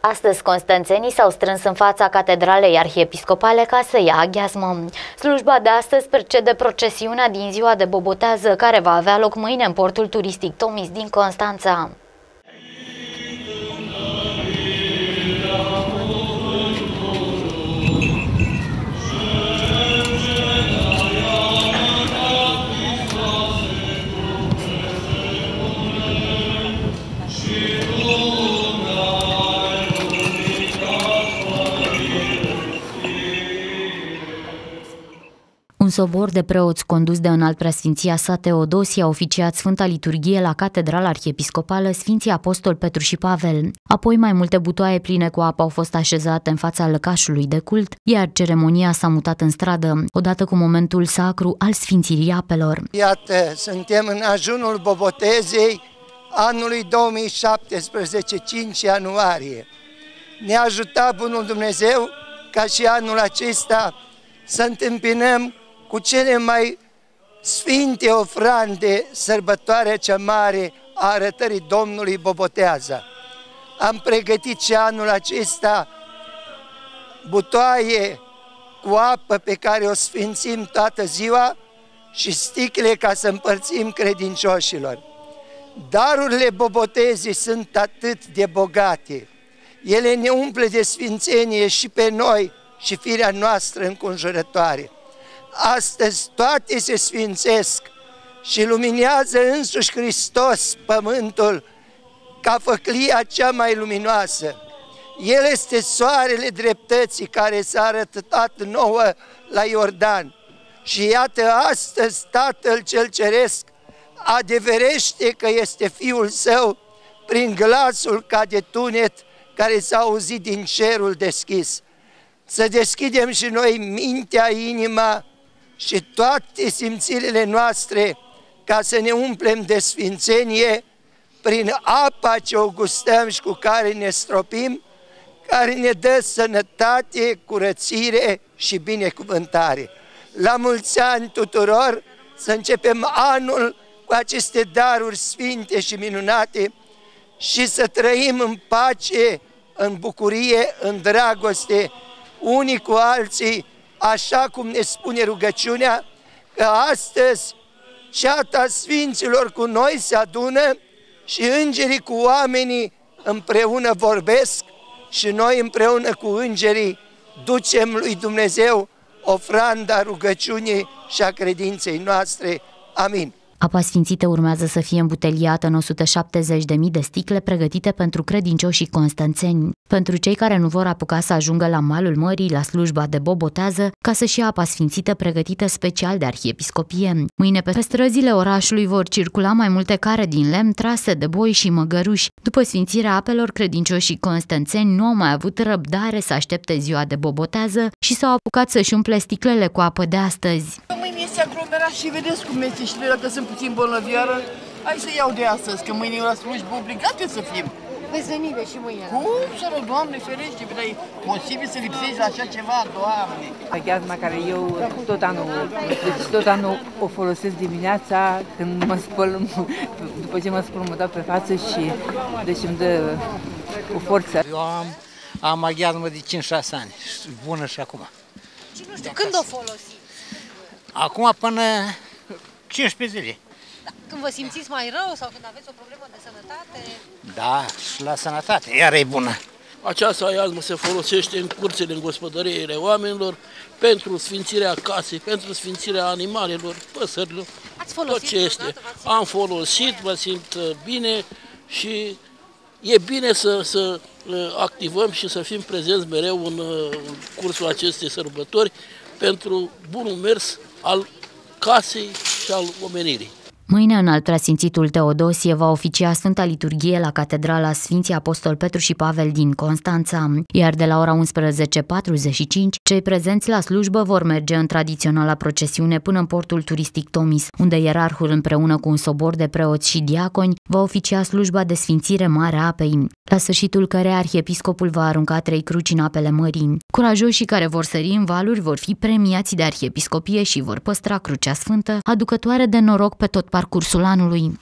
Astăzi, constanțenii s-au strâns în fața catedralei arhiepiscopale ca să ia aghiazmă. Slujba de astăzi precede procesiunea din ziua de bobotează, care va avea loc mâine în portul turistic Tomis din Constanța. Sobor de preoți condus de înalt preasfinția sa Teodosie a oficiat Sfânta Liturghie la Catedrala Arhiepiscopală Sfinții Apostol Petru și Pavel. Apoi mai multe butoaie pline cu apă au fost așezate în fața lăcașului de cult, iar ceremonia s-a mutat în stradă, odată cu momentul sacru al sfințirii apelor. Iată, suntem în ajunul Bobotezei anului 2017, 5 ianuarie. Ne ajuta Bunul Dumnezeu ca și anul acesta să întâmpinăm cu cele mai sfinte ofrande sărbătoarea cea mare a arătării Domnului Bobotează. Am pregătit și anul acesta butoaie cu apă pe care o sfințim toată ziua și sticle ca să împărțim credincioșilor. Darurile bobotezii sunt atât de bogate. Ele ne umple de sfințenie și pe noi și firea noastră înconjurătoare astăzi toate se sfințesc și luminează însuși Hristos pământul ca făclia cea mai luminoasă. El este soarele dreptății care s-a arătat nouă la Iordan. Și iată astăzi Tatăl cel Ceresc adeverește că este Fiul Său prin glasul ca de tunet care s-a auzit din cerul deschis. Să deschidem și noi mintea, inima, și toate simțirile noastre ca să ne umplem de sfințenie prin apa ce o gustăm și cu care ne stropim, care ne dă sănătate, curățire și binecuvântare. La mulți ani tuturor, să începem anul cu aceste daruri sfinte și minunate și să trăim în pace, în bucurie, în dragoste, unii cu alții, așa cum ne spune rugăciunea, că astăzi ceata Sfinților cu noi se adună și îngerii cu oamenii împreună vorbesc și noi împreună cu îngerii ducem lui Dumnezeu ofranda rugăciunii și a credinței noastre. Amin. Apa sfințită urmează să fie îmbuteliată în 170.000 de sticle pregătite pentru credincioșii constanțeni. Pentru cei care nu vor apuca să ajungă la malul mării, la slujba de bobotează, ca să-și ia apa sfințită pregătită special de arhiepiscopie. Mâine pe străzile orașului vor circula mai multe care din lemn trase de boi și măgăruși. După sfințirea apelor, credincioșii constanțeni nu au mai avut răbdare să aștepte ziua de bobotează și s-au apucat să-și umple sticlele cu apă de astăzi. Mâine este aglomerat și vedeți cum este și dacă sunt puțin bolnăviară, hai să iau de astăzi, că mâine e la slujbă obligate să fim. Veți veni de și mâine. Cum să rog, Doamne ferește, dar e posibil să lipsești la așa ceva, Doamne. Gheazma care eu tot anul, deci tot anul o folosesc dimineața când mă spăl, după ce mă spăl mă dau pe față și deci îmi dă cu forță. Eu am, am aghiazmă de 5-6 ani, bună și acum. Și nu știu, când o folosi? Acum până 15 zile. Da. Când vă simțiți mai rău sau când aveți o problemă de sănătate? Da, și la sănătate, iar e bună. Această iazmă se folosește în curțile, în gospodăriile oamenilor, pentru sfințirea casei, pentru sfințirea animalelor, păsărilor, Ați folosit tot ce este. Am folosit, mă simt uh, bine și e bine să, să uh, activăm și să fim prezenți mereu în, uh, în cursul acestei sărbători pentru bunul mers al casei și al omenirii. Mâine, în al preasfințitul Teodosie va oficia Sfânta Liturghie la Catedrala Sfinții Apostol Petru și Pavel din Constanța, iar de la ora 11.45, cei prezenți la slujbă vor merge în tradiționala procesiune până în portul turistic Tomis, unde ierarhul împreună cu un sobor de preoți și diaconi va oficia slujba de sfințire mare a apei, la sfârșitul care arhiepiscopul va arunca trei cruci în apele mării. Curajoșii care vor sări în valuri vor fi premiați de arhiepiscopie și vor păstra crucea sfântă, aducătoare de noroc pe tot parcursul anului.